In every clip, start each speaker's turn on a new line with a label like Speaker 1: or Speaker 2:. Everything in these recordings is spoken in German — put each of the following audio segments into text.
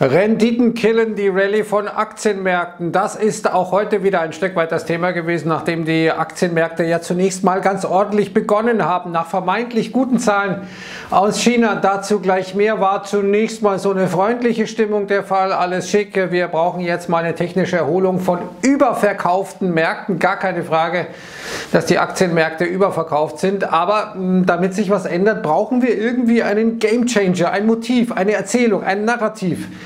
Speaker 1: Renditen killen die Rallye von Aktienmärkten. Das ist auch heute wieder ein Stück weit das Thema gewesen, nachdem die Aktienmärkte ja zunächst mal ganz ordentlich begonnen haben, nach vermeintlich guten Zahlen aus China. Dazu gleich mehr war zunächst mal so eine freundliche Stimmung der Fall. Alles schick. Wir brauchen jetzt mal eine technische Erholung von überverkauften Märkten. Gar keine Frage, dass die Aktienmärkte überverkauft sind. Aber hm, damit sich was ändert, brauchen wir irgendwie einen Gamechanger, ein Motiv, eine Erzählung, ein Narrativ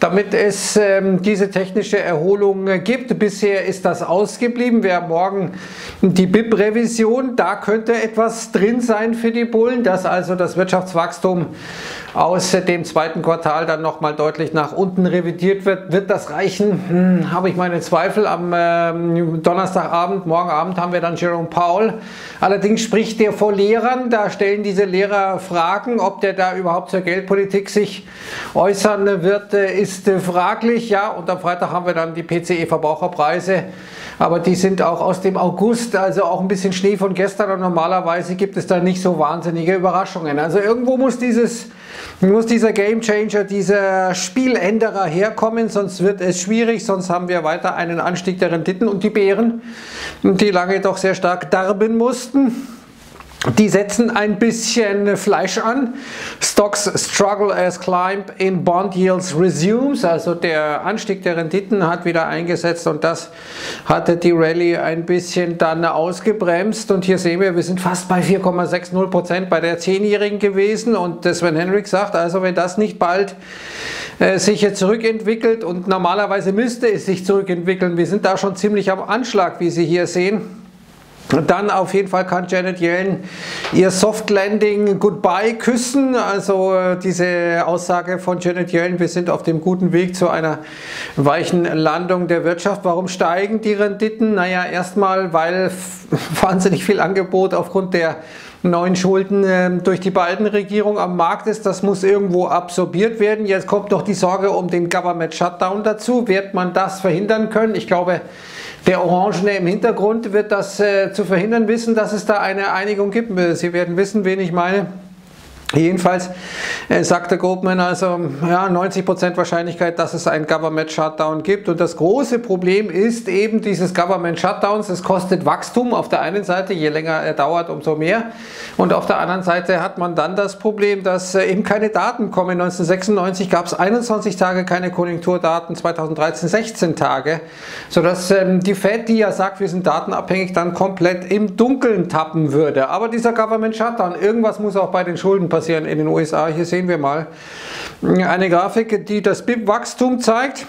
Speaker 1: damit es ähm, diese technische Erholung äh, gibt. Bisher ist das ausgeblieben. Wir haben morgen die BIP-Revision. Da könnte etwas drin sein für die Bullen, dass also das Wirtschaftswachstum aus dem zweiten Quartal dann nochmal deutlich nach unten revidiert wird. Wird das reichen? Hm, Habe ich meine Zweifel. Am ähm, Donnerstagabend, morgen Abend haben wir dann Jerome Powell. Allerdings spricht der vor Lehrern. Da stellen diese Lehrer Fragen, ob der da überhaupt zur Geldpolitik sich äußern wird, äh, ist äh, fraglich. Ja, und am Freitag haben wir dann die PCE-Verbraucherpreise aber die sind auch aus dem August, also auch ein bisschen Schnee von gestern und normalerweise gibt es da nicht so wahnsinnige Überraschungen. Also irgendwo muss dieses muss dieser Gamechanger, dieser Spieländerer herkommen, sonst wird es schwierig, sonst haben wir weiter einen Anstieg der Renditen und die Bären, die lange doch sehr stark darben mussten. Die setzen ein bisschen Fleisch an. Stocks struggle as climb in bond yields resumes. Also der Anstieg der Renditen hat wieder eingesetzt und das hatte die Rallye ein bisschen dann ausgebremst. Und hier sehen wir, wir sind fast bei 4,60 Prozent bei der 10-Jährigen gewesen. Und Sven Henrik sagt, also wenn das nicht bald äh, sich jetzt zurückentwickelt und normalerweise müsste es sich zurückentwickeln, wir sind da schon ziemlich am Anschlag, wie Sie hier sehen dann auf jeden Fall kann Janet Yellen ihr Soft Landing Goodbye küssen. Also äh, diese Aussage von Janet Yellen, wir sind auf dem guten Weg zu einer weichen Landung der Wirtschaft. Warum steigen die Renditen? Naja, erstmal, weil wahnsinnig viel Angebot aufgrund der neuen Schulden äh, durch die beiden Regierungen am Markt ist. Das muss irgendwo absorbiert werden. Jetzt kommt noch die Sorge um den Government Shutdown dazu. Wird man das verhindern können? Ich glaube, der Orangene im Hintergrund wird das äh, zu verhindern wissen, dass es da eine Einigung gibt. Sie werden wissen, wen ich meine. Jedenfalls äh, sagte Goldman also ja, 90% Wahrscheinlichkeit, dass es einen Government Shutdown gibt. Und das große Problem ist eben dieses Government Shutdowns. Es kostet Wachstum auf der einen Seite, je länger er dauert, umso mehr. Und auf der anderen Seite hat man dann das Problem, dass äh, eben keine Daten kommen. 1996 gab es 21 Tage keine Konjunkturdaten, 2013 16 Tage, sodass ähm, die Fed, die ja sagt, wir sind datenabhängig, dann komplett im Dunkeln tappen würde. Aber dieser Government Shutdown, irgendwas muss auch bei den Schulden passieren passieren in den USA. Hier sehen wir mal eine Grafik, die das BIP-Wachstum zeigt.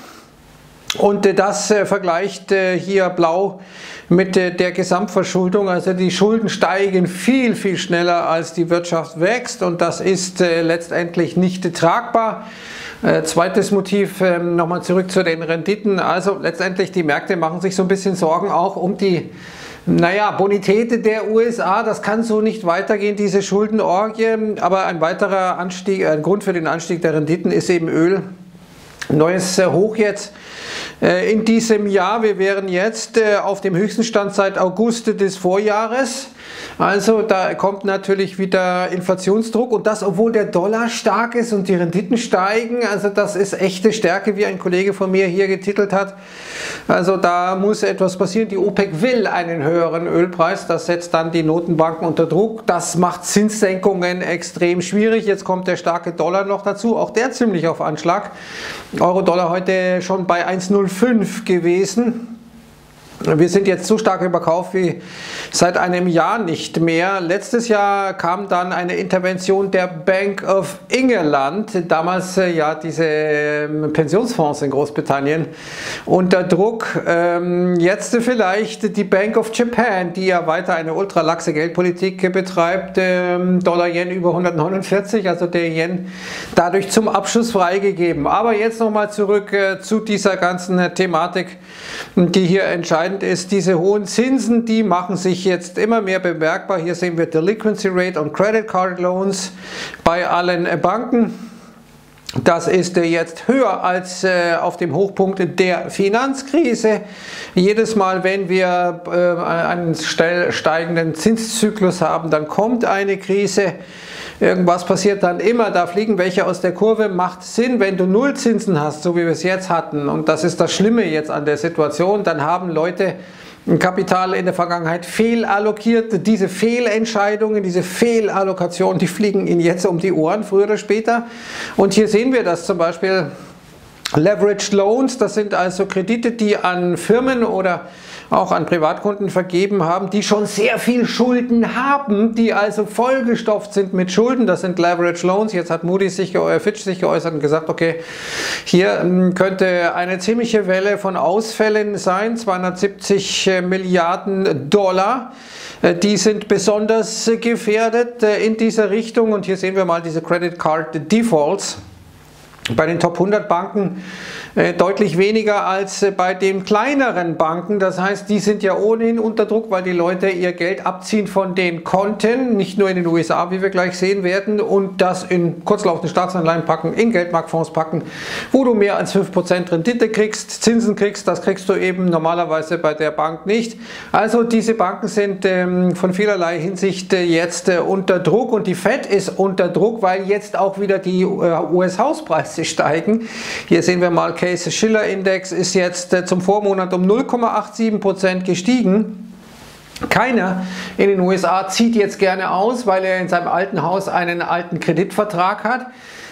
Speaker 1: Und das äh, vergleicht äh, hier blau mit äh, der Gesamtverschuldung. Also die Schulden steigen viel, viel schneller als die Wirtschaft wächst und das ist letztendlich nicht tragbar. Zweites Motiv, ähm, nochmal zurück zu den Renditen. Also letztendlich die Märkte machen sich so ein bisschen Sorgen auch um die naja, Bonität der USA, das kann so nicht weitergehen, diese Schuldenorgie. Aber ein weiterer Anstieg, ein Grund für den Anstieg der Renditen ist eben Öl. Neues Hoch jetzt in diesem Jahr. Wir wären jetzt äh, auf dem höchsten Stand seit August des Vorjahres. Also da kommt natürlich wieder Inflationsdruck und das, obwohl der Dollar stark ist und die Renditen steigen. Also das ist echte Stärke, wie ein Kollege von mir hier getitelt hat. Also da muss etwas passieren. Die OPEC will einen höheren Ölpreis. Das setzt dann die Notenbanken unter Druck. Das macht Zinssenkungen extrem schwierig. Jetzt kommt der starke Dollar noch dazu. Auch der ziemlich auf Anschlag. Euro-Dollar heute schon bei 1,05 gewesen. Wir sind jetzt so stark überkauft wie seit einem Jahr nicht mehr. Letztes Jahr kam dann eine Intervention der Bank of England, damals äh, ja diese ähm, Pensionsfonds in Großbritannien, unter Druck. Ähm, jetzt vielleicht die Bank of Japan, die ja weiter eine ultralaxe Geldpolitik betreibt. Ähm, Dollar-Yen über 149, also der Yen dadurch zum Abschluss freigegeben. Aber jetzt nochmal zurück äh, zu dieser ganzen Thematik, die hier entscheidend entscheidend ist, diese hohen Zinsen, die machen sich jetzt immer mehr bemerkbar. Hier sehen wir Delinquency Rate on Credit Card Loans bei allen Banken. Das ist jetzt höher als äh, auf dem Hochpunkt der Finanzkrise. Jedes Mal, wenn wir äh, einen steigenden Zinszyklus haben, dann kommt eine Krise. Irgendwas passiert dann immer, da fliegen welche aus der Kurve, macht Sinn, wenn du Nullzinsen hast, so wie wir es jetzt hatten. Und das ist das Schlimme jetzt an der Situation, dann haben Leute Kapital in der Vergangenheit fehlallokiert. Diese Fehlentscheidungen, diese Fehlallokationen, die fliegen Ihnen jetzt um die Ohren, früher oder später. Und hier sehen wir das zum Beispiel Leveraged Loans, das sind also Kredite, die an Firmen oder auch an Privatkunden vergeben haben, die schon sehr viel Schulden haben, die also vollgestopft sind mit Schulden. Das sind Leverage Loans. Jetzt hat Moody's sich, äh, Fitch sich geäußert und gesagt, okay, hier hm, könnte eine ziemliche Welle von Ausfällen sein, 270 äh, Milliarden Dollar. Äh, die sind besonders gefährdet in dieser Richtung und hier sehen wir mal diese Credit Card Defaults. Bei den Top 100 Banken äh, deutlich weniger als äh, bei den kleineren Banken. Das heißt, die sind ja ohnehin unter Druck, weil die Leute ihr Geld abziehen von den Konten, nicht nur in den USA, wie wir gleich sehen werden, und das in kurzlaufende Staatsanleihen packen, in Geldmarktfonds packen, wo du mehr als 5% Rendite kriegst, Zinsen kriegst, das kriegst du eben normalerweise bei der Bank nicht. Also diese Banken sind ähm, von vielerlei Hinsicht äh, jetzt äh, unter Druck und die Fed ist unter Druck, weil jetzt auch wieder die äh, US-Hauspreise steigen. Hier sehen wir mal Case Schiller Index ist jetzt äh, zum Vormonat um 0,87% gestiegen. Keiner in den USA zieht jetzt gerne aus, weil er in seinem alten Haus einen alten Kreditvertrag hat.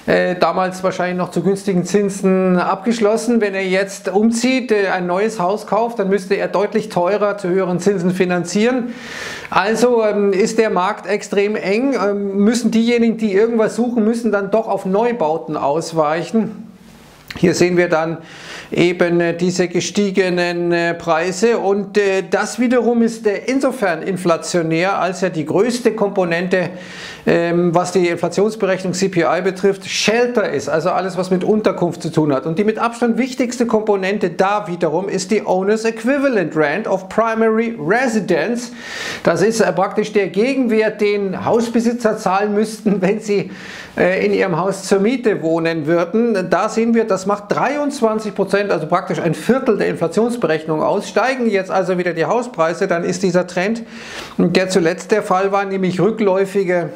Speaker 1: Äh, damals wahrscheinlich noch zu günstigen Zinsen abgeschlossen. Wenn er jetzt umzieht, äh, ein neues Haus kauft, dann müsste er deutlich teurer zu höheren Zinsen finanzieren. Also ähm, ist der Markt extrem eng. Ähm, müssen diejenigen, die irgendwas suchen, müssen dann doch auf Neubauten ausweichen. Hier sehen wir dann eben äh, diese gestiegenen äh, Preise und äh, das wiederum ist insofern inflationär, als ja die größte Komponente, ähm, was die Inflationsberechnung CPI betrifft, Shelter ist, also alles, was mit Unterkunft zu tun hat. Und die mit Abstand wichtigste Komponente da wiederum ist die Owner's Equivalent Rent of Primary Residence. Das ist praktisch der Gegenwert, den Hausbesitzer zahlen müssten, wenn sie in ihrem Haus zur Miete wohnen würden. Da sehen wir, das macht 23 Prozent also praktisch ein Viertel der Inflationsberechnung aus. Steigen jetzt also wieder die Hauspreise, dann ist dieser Trend, der zuletzt der Fall war, nämlich rückläufige äh,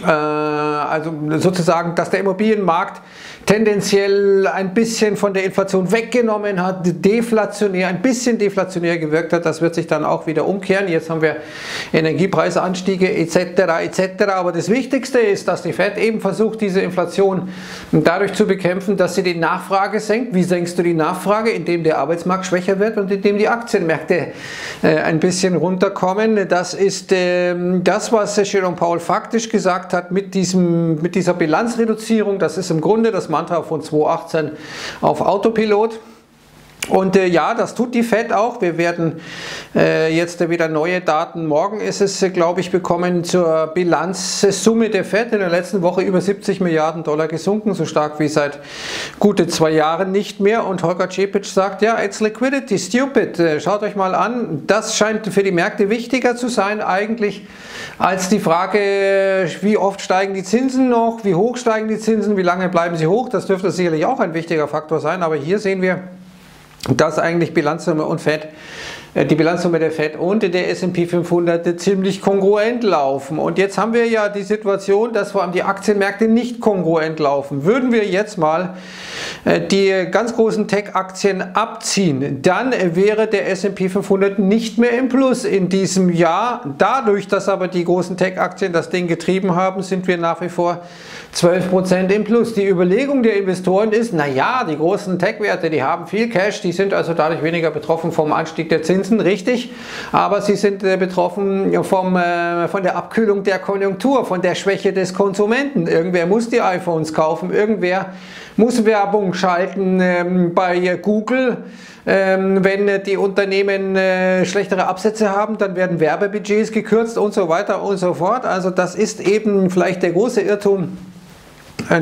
Speaker 1: also sozusagen, dass der Immobilienmarkt tendenziell ein bisschen von der Inflation weggenommen hat, deflationär, ein bisschen deflationär gewirkt hat. Das wird sich dann auch wieder umkehren. Jetzt haben wir Energiepreisanstiege etc. etc. Aber das Wichtigste ist, dass die Fed eben versucht, diese Inflation dadurch zu bekämpfen, dass sie die Nachfrage senkt. Wie senkst du die Nachfrage? Indem der Arbeitsmarkt schwächer wird und indem die Aktienmärkte äh, ein bisschen runterkommen. Das ist äh, das, was Jerome Paul faktisch gesagt hat mit, diesem, mit dieser Bilanzreduzierung. Das ist im Grunde das Mantra von 2018 auf Autopilot. Und äh, ja, das tut die FED auch. Wir werden äh, jetzt wieder neue Daten. Morgen ist es, äh, glaube ich, bekommen zur Bilanzsumme der FED. In der letzten Woche über 70 Milliarden Dollar gesunken, so stark wie seit gute zwei Jahren nicht mehr. Und Holger Cepic sagt, ja, it's liquidity, stupid. Äh, schaut euch mal an. Das scheint für die Märkte wichtiger zu sein eigentlich als die Frage, wie oft steigen die Zinsen noch, wie hoch steigen die Zinsen, wie lange bleiben sie hoch. Das dürfte sicherlich auch ein wichtiger Faktor sein. Aber hier sehen wir, dass eigentlich Bilanzsumme und Fed äh, die Bilanzsumme der FED und der S&P 500 ziemlich kongruent laufen. Und jetzt haben wir ja die Situation, dass vor allem die Aktienmärkte nicht kongruent laufen. Würden wir jetzt mal äh, die ganz großen Tech-Aktien abziehen, dann wäre der S&P 500 nicht mehr im Plus in diesem Jahr. Dadurch, dass aber die großen Tech-Aktien das Ding getrieben haben, sind wir nach wie vor 12% im Plus. Die Überlegung der Investoren ist, naja, die großen Tech-Werte, die haben viel Cash, die sind also dadurch weniger betroffen vom Anstieg der Zinsen, richtig, aber sie sind äh, betroffen vom, äh, von der Abkühlung der Konjunktur, von der Schwäche des Konsumenten. Irgendwer muss die iPhones kaufen, irgendwer muss Werbung schalten ähm, bei Google. Ähm, wenn die Unternehmen äh, schlechtere Absätze haben, dann werden Werbebudgets gekürzt und so weiter und so fort. Also das ist eben vielleicht der große Irrtum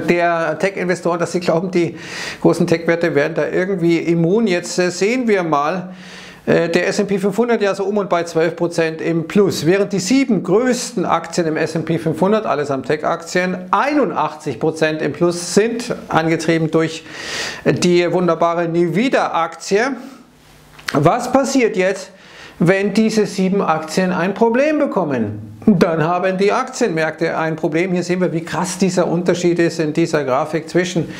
Speaker 1: der Tech-Investoren, dass sie glauben, die großen Tech-Werte wären da irgendwie immun. Jetzt äh, sehen wir mal, äh, der S&P 500 ja so um und bei 12% im Plus, während die sieben größten Aktien im S&P 500, allesamt Tech-Aktien, 81% im Plus sind, angetrieben durch die wunderbare Nvidia-Aktie. Was passiert jetzt, wenn diese sieben Aktien ein Problem bekommen? Dann haben die Aktienmärkte ein Problem. Hier sehen wir, wie krass dieser Unterschied ist in dieser Grafik zwischen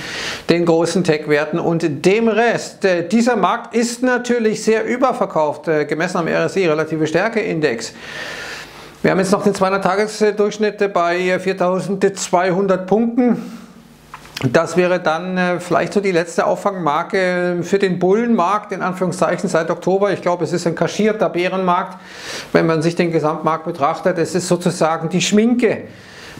Speaker 1: den großen Tech-Werten und dem Rest. Äh, dieser Markt ist natürlich sehr überverkauft, äh, gemessen am RSI, relative Stärke-Index. Wir haben jetzt noch den 200-Tages-Durchschnitt bei 4200 Punkten. Das wäre dann äh, vielleicht so die letzte Auffangmarke für den Bullenmarkt, in Anführungszeichen, seit Oktober. Ich glaube, es ist ein kaschierter Bärenmarkt, wenn man sich den Gesamtmarkt betrachtet. Es ist sozusagen die Schminke,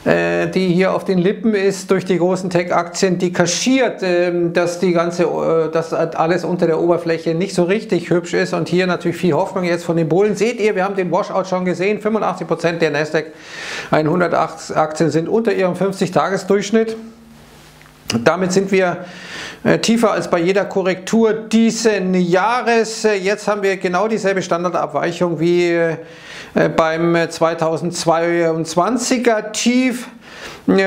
Speaker 1: äh, die hier auf den Lippen ist durch die großen Tech-Aktien, die kaschiert, äh, dass, die ganze, äh, dass alles unter der Oberfläche nicht so richtig hübsch ist. Und hier natürlich viel Hoffnung jetzt von den Bullen. Seht ihr, wir haben den Washout schon gesehen. 85% der Nasdaq 100 Aktien sind unter ihrem 50-Tages-Durchschnitt. Damit sind wir äh, tiefer als bei jeder Korrektur diesen Jahres. Äh, jetzt haben wir genau dieselbe Standardabweichung wie äh, beim 2022er Tief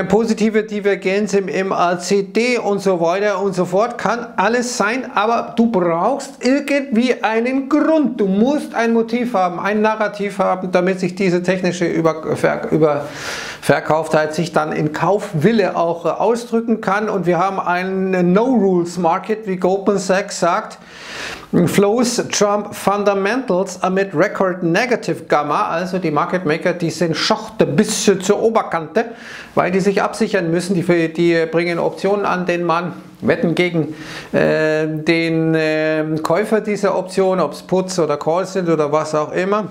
Speaker 1: positive Divergenz im MACD und so weiter und so fort. Kann alles sein, aber du brauchst irgendwie einen Grund. Du musst ein Motiv haben, ein Narrativ haben, damit sich diese technische Überverkauftheit sich dann in Kaufwille auch ausdrücken kann. Und wir haben einen No-Rules-Market, wie Goldman Sachs sagt. Flows Trump Fundamentals amid Record Negative Gamma, also die Market Maker, die sind schochte bis zur Oberkante, weil die sich absichern müssen, die, die bringen Optionen an den Mann, wetten gegen äh, den äh, Käufer dieser Option, ob es Puts oder Calls sind oder was auch immer.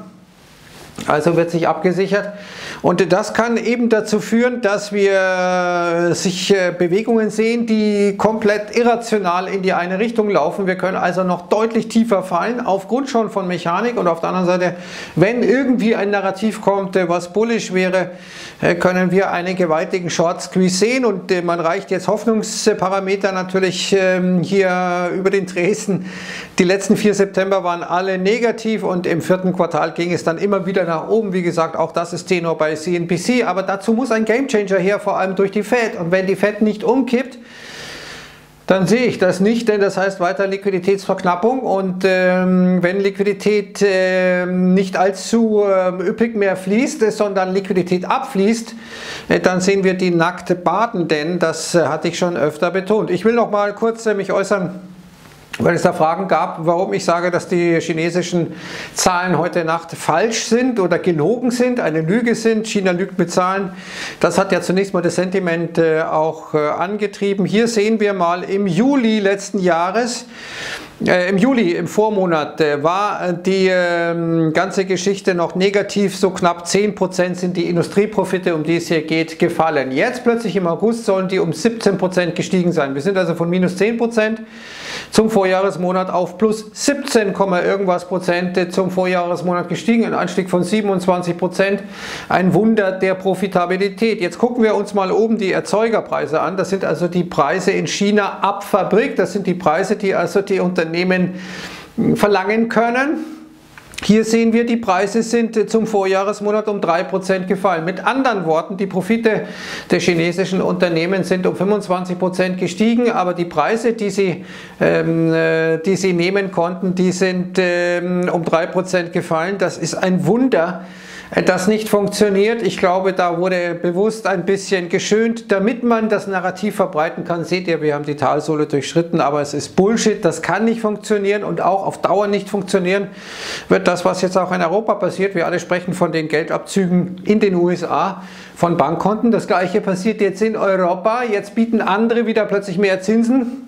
Speaker 1: Also wird sich abgesichert. Und das kann eben dazu führen, dass wir sich äh, Bewegungen sehen, die komplett irrational in die eine Richtung laufen. Wir können also noch deutlich tiefer fallen, aufgrund schon von Mechanik. Und auf der anderen Seite, wenn irgendwie ein Narrativ kommt, äh, was bullish wäre, äh, können wir einen gewaltigen Short Squeeze sehen. Und man reicht jetzt Hoffnungsparameter natürlich ähm, hier über den Dresden. Die letzten vier September waren alle negativ und im vierten Quartal ging es dann immer wieder nach oben. Wie gesagt, auch das ist Tenor bei CNBC, aber dazu muss ein Gamechanger her, vor allem durch die Fed. Und wenn die Fed nicht umkippt, dann sehe ich das nicht, denn das heißt weiter Liquiditätsverknappung und ähm, wenn Liquidität äh, nicht allzu äh, üppig mehr fließt, sondern Liquidität abfließt, äh, dann sehen wir die nackte Baden, denn das äh, hatte ich schon öfter betont. Ich will noch mal kurz äh, mich äußern weil es da Fragen gab, warum ich sage, dass die chinesischen Zahlen heute Nacht falsch sind oder gelogen sind, eine Lüge sind. China lügt mit Zahlen. Das hat ja zunächst mal das Sentiment äh, auch äh, angetrieben. Hier sehen wir mal im Juli letzten Jahres, äh, Im Juli, im Vormonat, äh, war die äh, ganze Geschichte noch negativ. So knapp 10% sind die Industrieprofite, um die es hier geht, gefallen. Jetzt plötzlich im August sollen die um 17% gestiegen sein. Wir sind also von minus 10% zum Vorjahresmonat auf plus 17, irgendwas Prozent zum Vorjahresmonat gestiegen. Ein Anstieg von 27%. Ein Wunder der Profitabilität. Jetzt gucken wir uns mal oben die Erzeugerpreise an. Das sind also die Preise in China ab Fabrik. Das sind die Preise, die also die Unternehmen verlangen können. Hier sehen wir, die Preise sind zum Vorjahresmonat um 3% gefallen. Mit anderen Worten, die Profite der chinesischen Unternehmen sind um 25% gestiegen, aber die Preise, die sie, ähm, äh, die sie nehmen konnten, die sind ähm, um 3% gefallen. Das ist ein Wunder das nicht funktioniert. Ich glaube, da wurde bewusst ein bisschen geschönt, damit man das Narrativ verbreiten kann. Seht ihr, wir haben die Talsohle durchschritten, aber es ist Bullshit, das kann nicht funktionieren und auch auf Dauer nicht funktionieren, wird das, was jetzt auch in Europa passiert. Wir alle sprechen von den Geldabzügen in den USA von Bankkonten. Das gleiche passiert jetzt in Europa. Jetzt bieten andere wieder plötzlich mehr Zinsen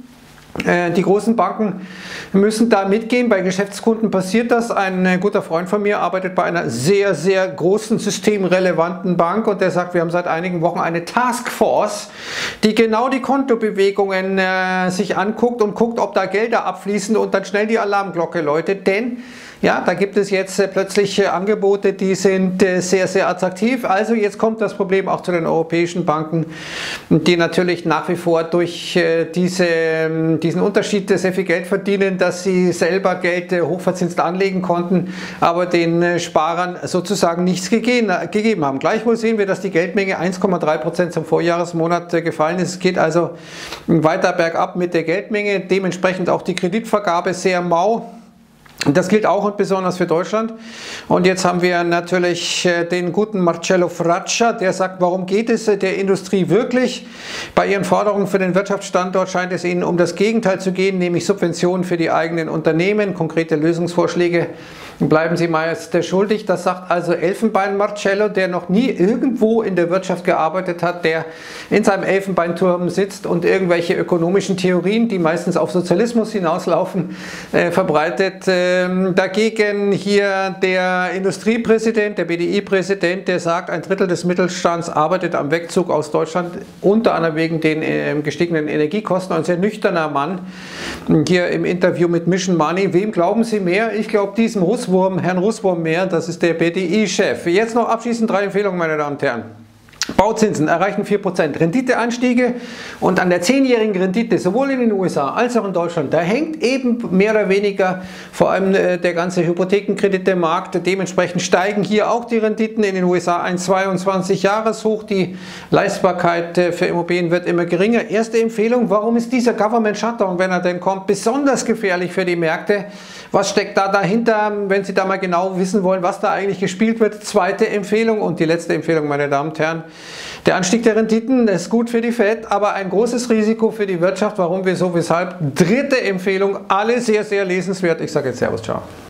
Speaker 1: die großen Banken müssen da mitgehen. Bei Geschäftskunden passiert das. Ein äh, guter Freund von mir arbeitet bei einer sehr, sehr großen systemrelevanten Bank und der sagt, wir haben seit einigen Wochen eine Taskforce, die genau die Kontobewegungen äh, sich anguckt und guckt, ob da Gelder abfließen und dann schnell die Alarmglocke läutet. Denn ja, da gibt es jetzt äh, plötzlich äh, Angebote, die sind äh, sehr, sehr attraktiv. Also jetzt kommt das Problem auch zu den europäischen Banken, die natürlich nach wie vor durch diese, ähm, diesen Unterschied sehr viel Geld verdienen, dass sie selber Geld hochverzinst anlegen konnten, aber den Sparern sozusagen nichts gegeben, haben. Gleichwohl sehen wir, dass die Geldmenge 1,3 Prozent zum Vorjahresmonat gefallen ist. Es geht also weiter bergab mit der Geldmenge, dementsprechend auch die Kreditvergabe sehr mau. Das gilt auch und besonders für Deutschland. Und jetzt haben wir natürlich äh, den guten Marcello Fraccia, der sagt, warum geht es der Industrie wirklich? Bei ihren Forderungen für den Wirtschaftsstandort scheint es ihnen um das Gegenteil zu gehen, nämlich Subventionen für die eigenen Unternehmen, konkrete Lösungsvorschläge bleiben Sie meist schuldig. Das sagt also Elfenbein Marcello, der noch nie irgendwo in der Wirtschaft gearbeitet hat, der in seinem Elfenbeinturm sitzt und irgendwelche ökonomischen Theorien, die meistens auf Sozialismus hinauslaufen, äh, verbreitet. Ähm, dagegen hier der Industriepräsident, der BDI-Präsident, der sagt, ein Drittel des Mittelstands arbeitet am Wegzug aus Deutschland, unter anderem wegen den äh, gestiegenen Energiekosten. Ein sehr nüchterner Mann. Hier im Interview mit Mission Money. Wem glauben Sie mehr? Ich glaube diesem Russwurm, Herrn Russwurm mehr, das ist der BDI-Chef. Jetzt noch abschließend drei Empfehlungen, meine Damen und Herren. Bauzinsen erreichen 4%, Renditeanstiege und an der zehnjährigen Rendite sowohl in den USA als auch in Deutschland, da hängt eben mehr oder weniger vor allem äh, der ganze Hypothekenkreditemarkt. Dementsprechend steigen hier auch die Renditen in den USA ein 22 Jahreshoch. Die Leistbarkeit äh, für Immobilien wird immer geringer. Erste Empfehlung, warum ist dieser Government Shutdown, wenn er denn kommt, besonders gefährlich für die Märkte? Was steckt da dahinter, wenn Sie da mal genau wissen wollen, was da eigentlich gespielt wird? Zweite Empfehlung und die letzte Empfehlung, meine Damen und Herren. Der Anstieg der Renditen ist gut für die Fed, aber ein großes Risiko für die Wirtschaft. Warum, wieso, weshalb? Dritte Empfehlung, alle sehr, sehr lesenswert. Ich sage jetzt Servus, ciao.